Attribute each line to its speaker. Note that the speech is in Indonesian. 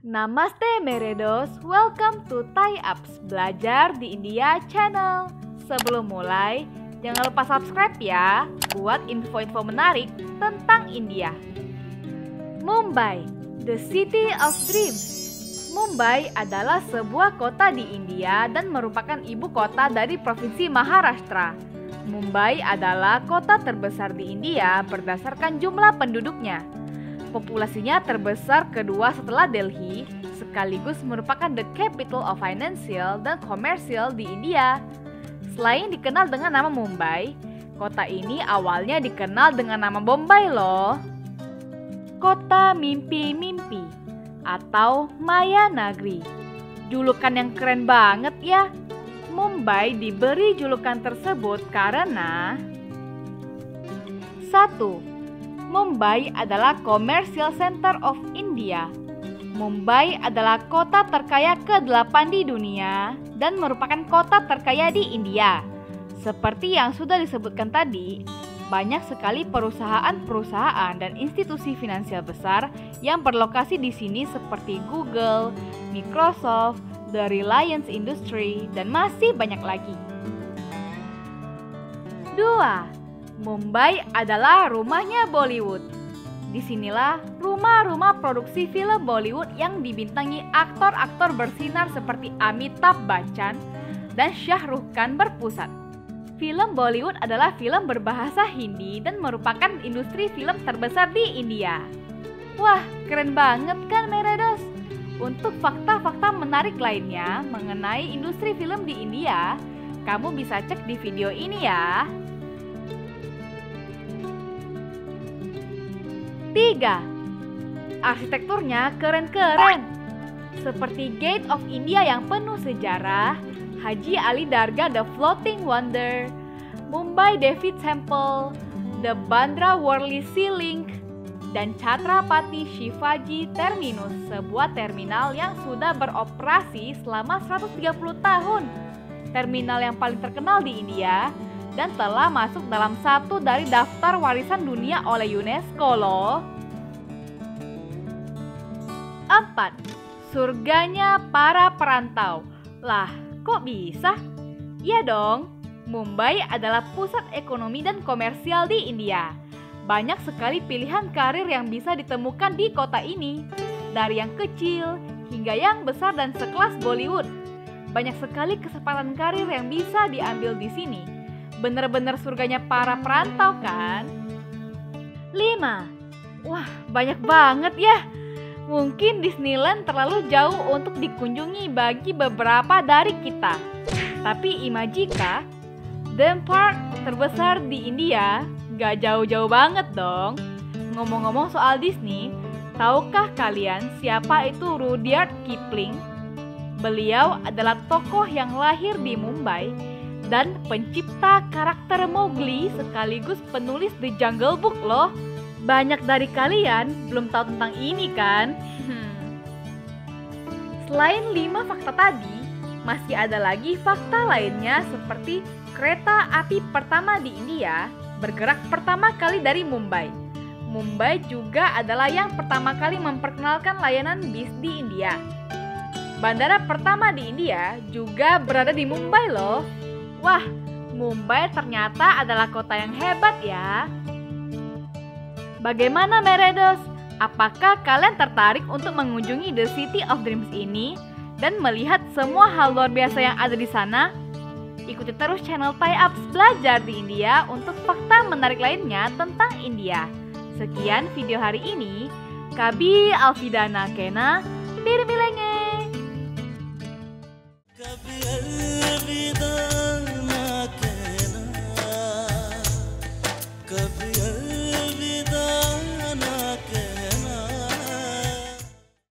Speaker 1: Namaste Meredos, welcome to Thai Apps Belajar di India channel. Sebelum mulai, jangan lupa subscribe ya buat info-info menarik tentang India. Mumbai, the city of dreams. Mumbai adalah sebuah kota di India dan merupakan ibu kota dari Provinsi Maharashtra. Mumbai adalah kota terbesar di India berdasarkan jumlah penduduknya. Populasinya terbesar kedua setelah Delhi, sekaligus merupakan the capital of financial dan commercial di India. Selain dikenal dengan nama Mumbai, kota ini awalnya dikenal dengan nama Bombay loh. Kota Mimpi-Mimpi atau Maya Nagri. Julukan yang keren banget ya. Mumbai diberi julukan tersebut karena 1 Mumbai adalah Commercial Center of India. Mumbai adalah kota terkaya ke-8 di dunia dan merupakan kota terkaya di India. Seperti yang sudah disebutkan tadi, banyak sekali perusahaan-perusahaan dan institusi finansial besar yang berlokasi di sini seperti Google, Microsoft, The Reliance Industry, dan masih banyak lagi. 2. Mumbai adalah rumahnya Bollywood. Di sinilah rumah-rumah produksi film Bollywood yang dibintangi aktor-aktor bersinar seperti Amitabh Bachchan dan Shah Rukh Khan berpusat. Film Bollywood adalah film berbahasa Hindi dan merupakan industri film terbesar di India. Wah, keren banget kan Meredos? Untuk fakta-fakta menarik lainnya mengenai industri film di India, kamu bisa cek di video ini ya. 3. Arsitekturnya keren-keren. Seperti Gate of India yang penuh sejarah, Haji Ali Dargah The Floating Wonder, Mumbai Devi Temple, The Bandra Worli Sea Link, dan Chhatrapati Shivaji Terminus, sebuah terminal yang sudah beroperasi selama 130 tahun. Terminal yang paling terkenal di India dan telah masuk dalam satu dari daftar warisan dunia oleh UNESCO loh. 4. Surganya para perantau. Lah, kok bisa? Iya dong, Mumbai adalah pusat ekonomi dan komersial di India. Banyak sekali pilihan karir yang bisa ditemukan di kota ini. Dari yang kecil hingga yang besar dan sekelas Bollywood. Banyak sekali kesempatan karir yang bisa diambil di sini bener-bener surganya para perantau kan? 5. Wah, banyak banget ya. Mungkin Disneyland terlalu jauh untuk dikunjungi bagi beberapa dari kita. Tapi Imajika, theme park terbesar di India, gak jauh-jauh banget dong. Ngomong-ngomong soal Disney, tahukah kalian siapa itu Rudyard Kipling? Beliau adalah tokoh yang lahir di Mumbai dan pencipta karakter Mowgli sekaligus penulis The Jungle Book loh. Banyak dari kalian belum tahu tentang ini kan? Hmm. Selain lima fakta tadi, masih ada lagi fakta lainnya seperti kereta api pertama di India bergerak pertama kali dari Mumbai. Mumbai juga adalah yang pertama kali memperkenalkan layanan bis di India. Bandara pertama di India juga berada di Mumbai loh. Wah, Mumbai ternyata adalah kota yang hebat ya. Bagaimana Meredos? Apakah kalian tertarik untuk mengunjungi The City of Dreams ini dan melihat semua hal luar biasa yang ada di sana? Ikuti terus channel Thai Ups Belajar di India untuk fakta menarik lainnya tentang India. Sekian video hari ini. Kabi Alfidana Kena,